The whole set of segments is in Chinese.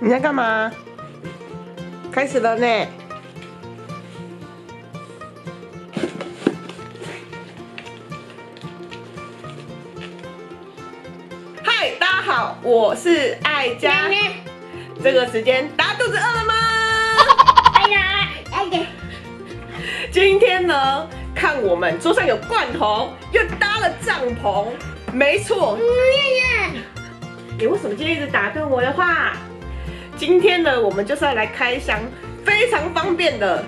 你在干嘛？开始了呢。嗨，大家好，我是爱家。这个时间，大家肚子饿了吗？哎呀，哎呀，今天呢，看我们桌上有罐头，又搭了帐篷。没错，你为什么今天一直打断我的话？今天呢，我们就是要来开箱非常方便的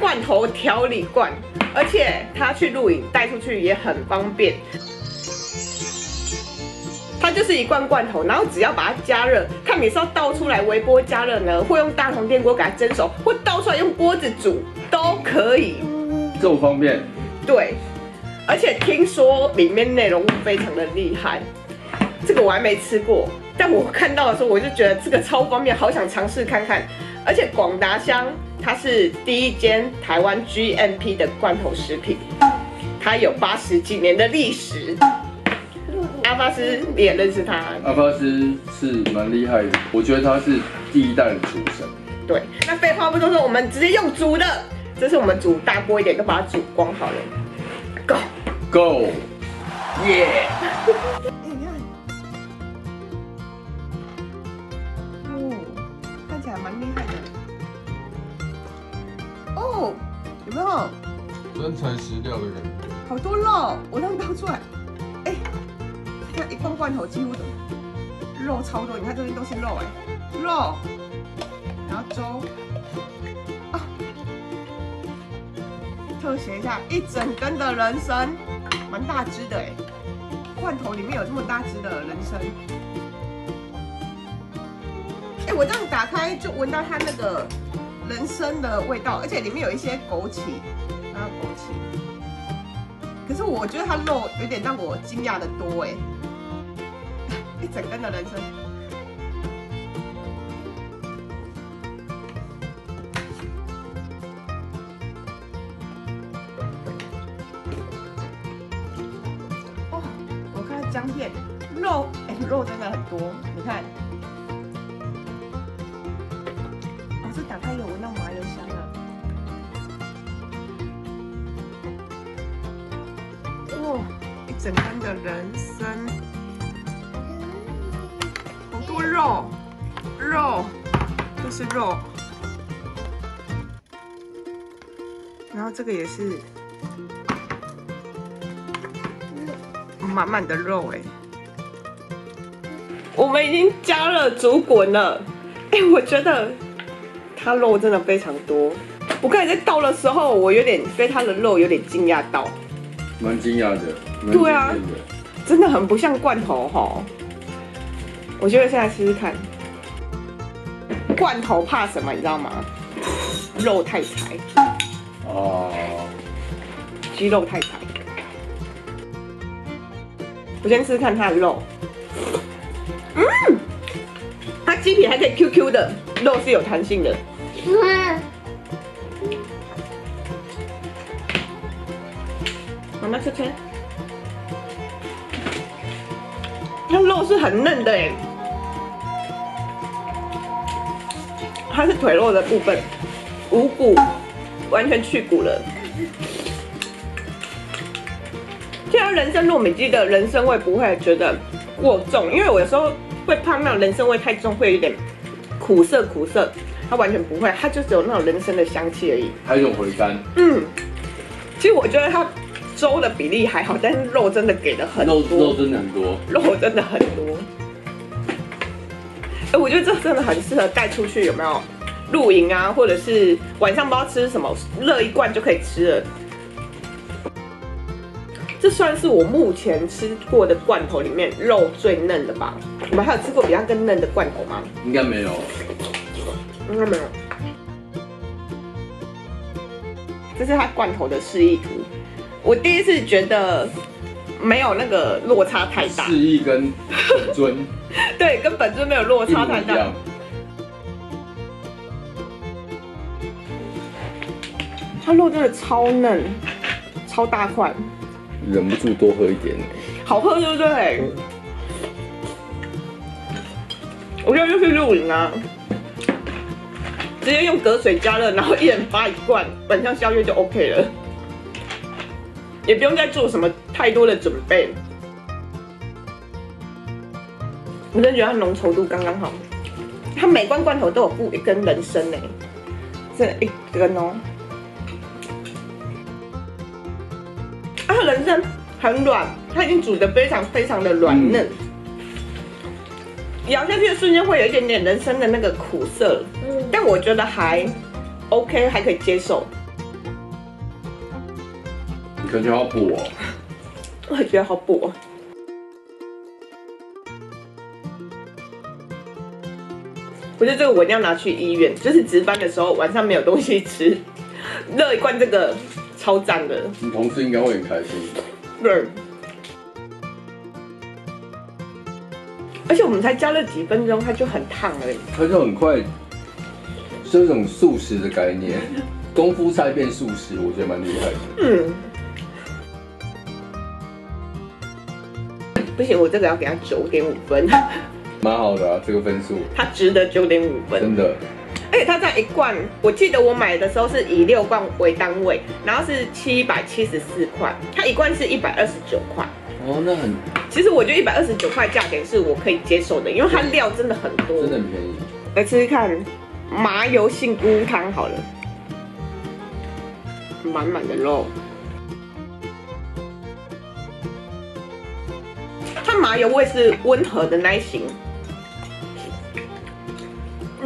罐头调理罐，而且它去露营带出去也很方便。它就是一罐罐头，然后只要把它加热，看你是要倒出来微波加热呢，或用大同电锅给它蒸熟，或倒出来用锅子煮都可以。这么方便，对，而且听说里面内容物非常的厉害，这个我还没吃过，但我看到的时候我就觉得这个超方便，好想尝试看看。而且广达香它是第一间台湾 GMP 的罐头食品，它有八十几年的历史。阿巴斯你也认识他，阿巴斯是蛮厉害的，我觉得他是第一代的厨神。对。那废话不多说，我们直接用煮的，这是我们煮大锅一点，都把它煮光好了。Go！Go！耶！没有真材实料的感觉。好多肉？我让倒出来。哎，你看一罐罐头几乎都肉超多，你看这边都是肉哎，肉，然后粥，啊，特写一下一整根的人参，蛮大只的哎，罐头里面有这么大只的人参。哎，我这样打开就闻到它那个人参的味道，而且里面有一些枸杞，还有枸杞。可是我觉得它肉有点让我惊讶的多哎，一整根的人参。哦，我看到姜片，肉哎、肉真的很多，你看。哦，这打开有闻到麻油香了。哇，一整根的人参，好多肉，肉，都是肉。然后这个也是满满的肉哎。我们已经加热煮滚了，哎，我觉得它肉真的非常多。我刚才在倒的时候，我有点被它的肉有点惊讶到。蛮惊讶的。蛮对啊真的很不像罐头哈。我觉得现在试试看，罐头怕什么你知道吗？肉太柴，哦，鸡肉太柴。我先试试看它的肉，嗯，它鸡皮还可以 Q Q 的，肉是有弹性的。妈妈吃吃，它肉是很嫩的哎，它是腿肉的部分，无骨，完全去骨了。就像人参糯米鸡的人参味不会觉得过重，因为我有时候会怕那种人参味太重，会有点苦涩苦涩，它完全不会，它就只有那种人参的香气而已。还有一种回甘，嗯，其实我觉得它粥的比例还好，但是肉真的给的很肉多，肉真的很多。肉真的很多。哎、我觉得这真的很适合带出去，有没有？露营啊，或者是晚上不知道吃什么，热一罐就可以吃了。这算是我目前吃过的罐头里面肉最嫩的吧？你们还有吃过比它更嫩的罐头吗？应该没有。应该没有。这是它罐头的示意图。我第一次觉得没有那个落差太大，示意跟本尊 对，跟本尊没有落差太大。。它肉真的超嫩，超大块，忍不住多喝一点。好喝对不对？我觉得就是露营啊，直接用隔水加热，然后一人发一罐，晚上宵夜就 OK 了，也不用再做什么太多的准备。我真的觉得它浓稠度刚刚好，它每罐罐头都有附一根人参呢，这一根哦。啊，人参很软，它已经煮的非常非常的软嫩，咬下去的瞬间会有一点点人参的那个苦涩，嗯，但我觉得还 OK，还可以接受。你感觉好补哦。我也觉得好补哦。我觉得这个我一定要拿去医院，就是值班的时候晚上没有东西吃，热一罐这个超赞的。你同事应该会很开心。对。而且我们才加了几分钟，它就很烫了。它就很快，是一种素食的概念，功夫菜变素食，我觉得蛮厉害的。嗯。不行，我这个要给他九点五分，蛮好的啊，这个分数它值得九点五分。真的。而且它在一罐，我记得我买的时候是以六罐为单位，然后是七百七十四块，它一罐是一百二十九块。哦，那很其实我觉得一百二十九块价钱是我可以接受的，因为它料真的很多。真的很便宜。来吃吃看麻油杏菇汤好了，满满的肉。它麻油味是温和的那一型，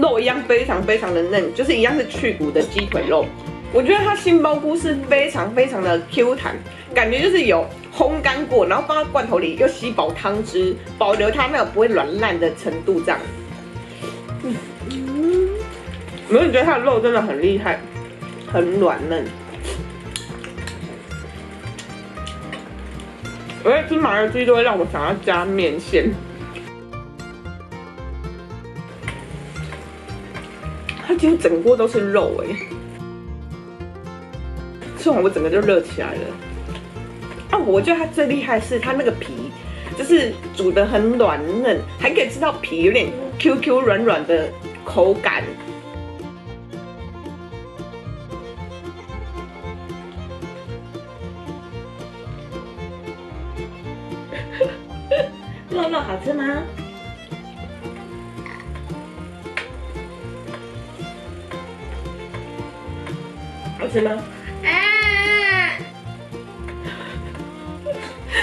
肉一样非常非常的嫩，就是一样是去骨的鸡腿肉。我觉得它杏鲍菇是非常非常的 Q 弹，感觉就是有烘干过，然后放到罐头里又吸饱汤汁，保留它那个不会软烂的程度这样。嗯，没有，你觉得它的肉真的很厉害，很软嫩。我在吃麻油鸡都会让我想要加面线，它几乎整锅都是肉哎，吃完我整个就热起来了。啊，我觉得它最厉害是它那个皮，就是煮的很软嫩，还可以吃到皮有点 Q Q 软软的口感。肉肉好吃吗？好吃吗？啊，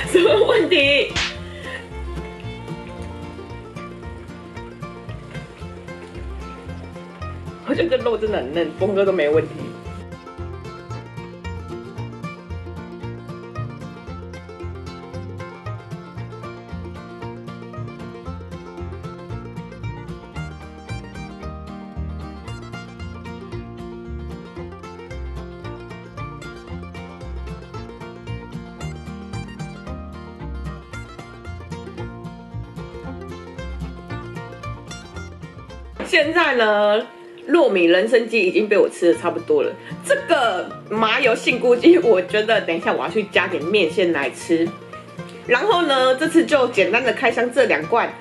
什么问题？我觉得这肉真的很嫩，峰哥都没问题。现在呢，糯米人参鸡已经被我吃的差不多了。这个麻油杏菇鸡，我觉得等一下我要去加点面线来吃。然后呢，这次就简单的开箱这两罐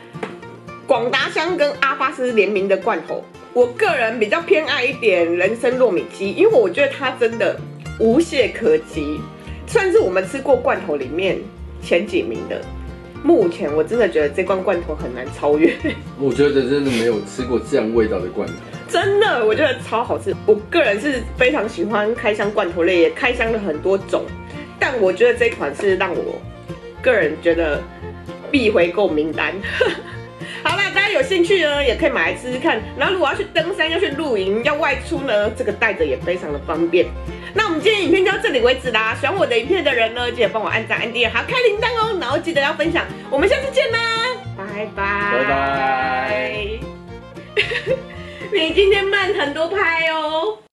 广达香跟阿巴斯联名的罐头。我个人比较偏爱一点人参糯米鸡，因为我觉得它真的无懈可击，算是我们吃过罐头里面前几名的。目前我真的觉得这罐罐头很难超越。我觉得真的没有吃过这样味道的罐头。真的，我觉得超好吃。我个人是非常喜欢开箱罐头类，也开箱了很多种，但我觉得这款是让我个人觉得必回购名单。好了，大家有兴趣呢，也可以买来吃吃看。然后如果要去登山、要去露营、要外出呢，这个带着也非常的方便。那我们今天影片就到这里为止啦。喜欢我的影片的人呢，记得帮我按赞、按订阅，还要开铃铛哦。然后记得要分享。我们下次见啦，拜拜，拜拜。你今天慢很多拍哦。